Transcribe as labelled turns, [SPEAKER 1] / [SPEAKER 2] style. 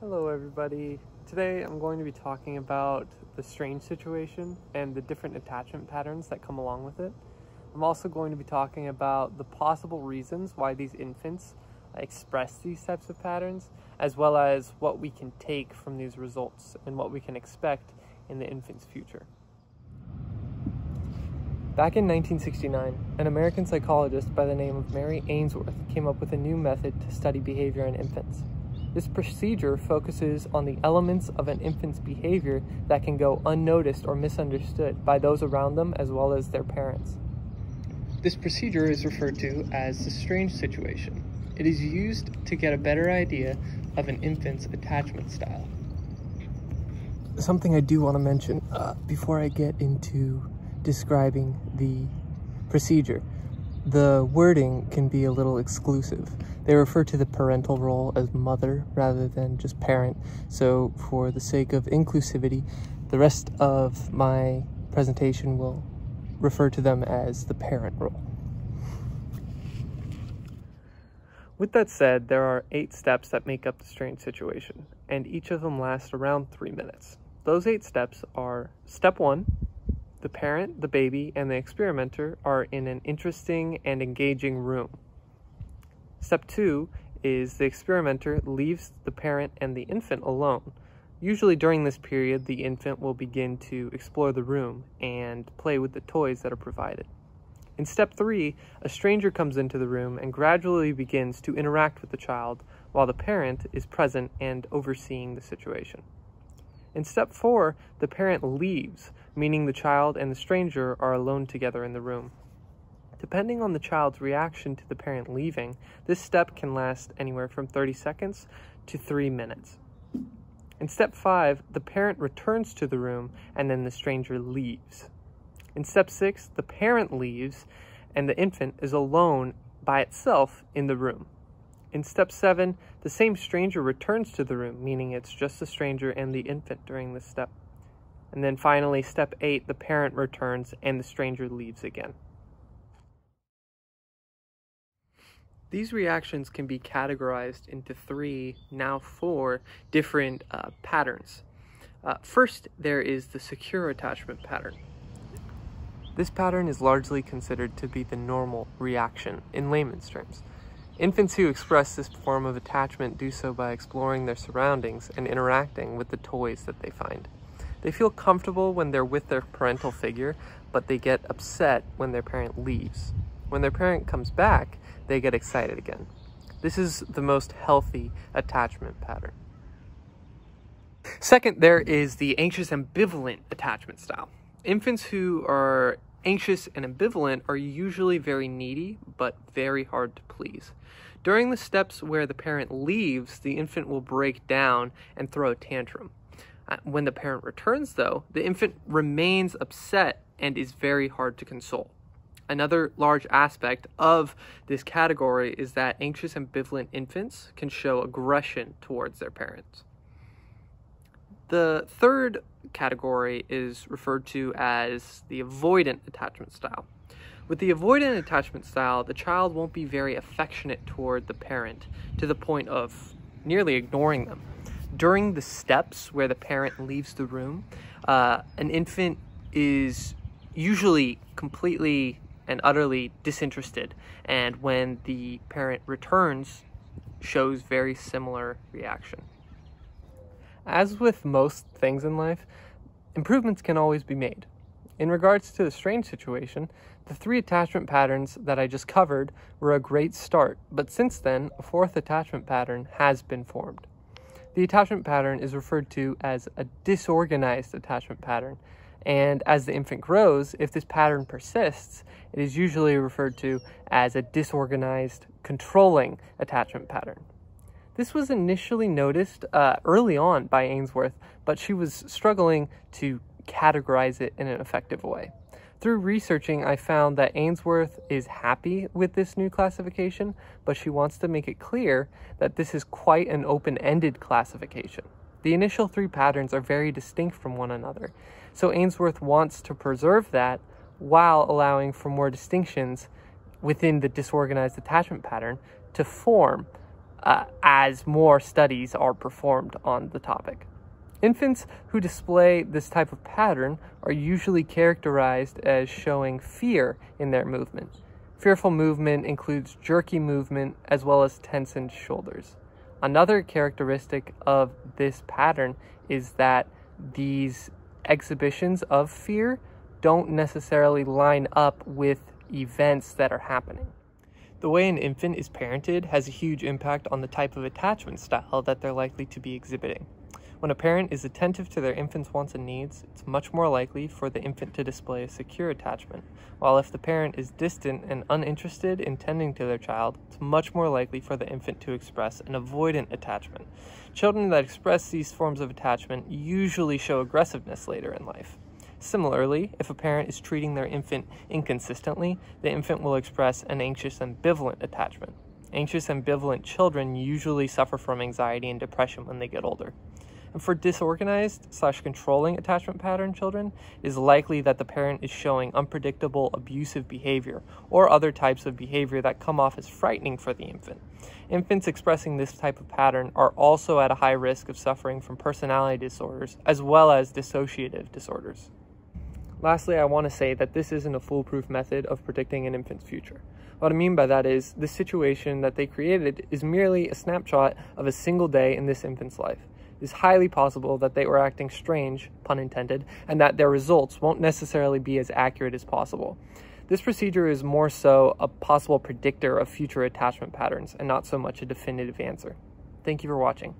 [SPEAKER 1] Hello, everybody. Today I'm going to be talking about the strange situation and the different attachment patterns that come along with it. I'm also going to be talking about the possible reasons why these infants express these types of patterns, as well as what we can take from these results and what we can expect in the infant's future. Back in 1969, an American psychologist by the name of Mary Ainsworth came up with a new method to study behavior in infants. This procedure focuses on the elements of an infant's behavior that can go unnoticed or misunderstood by those around them as well as their parents. This procedure is referred to as the strange situation. It is used to get a better idea of an infant's attachment style. Something I do want to mention uh, before I get into describing the procedure. The wording can be a little exclusive. They refer to the parental role as mother rather than just parent. So for the sake of inclusivity, the rest of my presentation will refer to them as the parent role. With that said, there are eight steps that make up the strange situation, and each of them lasts around three minutes. Those eight steps are step one, the parent, the baby, and the experimenter are in an interesting and engaging room. Step two is the experimenter leaves the parent and the infant alone. Usually during this period, the infant will begin to explore the room and play with the toys that are provided. In step three, a stranger comes into the room and gradually begins to interact with the child while the parent is present and overseeing the situation. In step four, the parent leaves, meaning the child and the stranger are alone together in the room. Depending on the child's reaction to the parent leaving, this step can last anywhere from 30 seconds to 3 minutes. In step 5, the parent returns to the room and then the stranger leaves. In step 6, the parent leaves and the infant is alone by itself in the room. In step 7, the same stranger returns to the room, meaning it's just the stranger and the infant during this step. And then finally, step 8, the parent returns and the stranger leaves again. These reactions can be categorized into three, now four, different uh, patterns. Uh, first, there is the secure attachment pattern. This pattern is largely considered to be the normal reaction in layman's terms. Infants who express this form of attachment do so by exploring their surroundings and interacting with the toys that they find. They feel comfortable when they're with their parental figure, but they get upset when their parent leaves. When their parent comes back, they get excited again. This is the most healthy attachment pattern. Second, there is the anxious ambivalent attachment style. Infants who are anxious and ambivalent are usually very needy, but very hard to please. During the steps where the parent leaves, the infant will break down and throw a tantrum. Uh, when the parent returns, though, the infant remains upset and is very hard to console. Another large aspect of this category is that anxious ambivalent infants can show aggression towards their parents. The third category is referred to as the avoidant attachment style. With the avoidant attachment style, the child won't be very affectionate toward the parent to the point of nearly ignoring them. During the steps where the parent leaves the room, uh, an infant is usually completely and utterly disinterested, and when the parent returns, shows very similar reaction. As with most things in life, improvements can always be made. In regards to the strange situation, the three attachment patterns that I just covered were a great start, but since then, a fourth attachment pattern has been formed. The attachment pattern is referred to as a disorganized attachment pattern, and as the infant grows, if this pattern persists, it is usually referred to as a disorganized controlling attachment pattern. This was initially noticed uh, early on by Ainsworth, but she was struggling to categorize it in an effective way. Through researching, I found that Ainsworth is happy with this new classification, but she wants to make it clear that this is quite an open ended classification. The initial three patterns are very distinct from one another, so Ainsworth wants to preserve that while allowing for more distinctions within the disorganized attachment pattern to form uh, as more studies are performed on the topic. Infants who display this type of pattern are usually characterized as showing fear in their movement. Fearful movement includes jerky movement as well as tensioned shoulders. Another characteristic of this pattern is that these exhibitions of fear don't necessarily line up with events that are happening. The way an infant is parented has a huge impact on the type of attachment style that they're likely to be exhibiting. When a parent is attentive to their infant's wants and needs, it's much more likely for the infant to display a secure attachment, while if the parent is distant and uninterested in tending to their child, it's much more likely for the infant to express an avoidant attachment. Children that express these forms of attachment usually show aggressiveness later in life. Similarly, if a parent is treating their infant inconsistently, the infant will express an anxious ambivalent attachment. Anxious ambivalent children usually suffer from anxiety and depression when they get older. And for disorganized slash controlling attachment pattern children, it is likely that the parent is showing unpredictable abusive behavior or other types of behavior that come off as frightening for the infant. Infants expressing this type of pattern are also at a high risk of suffering from personality disorders as well as dissociative disorders. Lastly, I want to say that this isn't a foolproof method of predicting an infant's future. What I mean by that is, the situation that they created is merely a snapshot of a single day in this infant's life is highly possible that they were acting strange, pun intended, and that their results won't necessarily be as accurate as possible. This procedure is more so a possible predictor of future attachment patterns and not so much a definitive answer. Thank you for watching.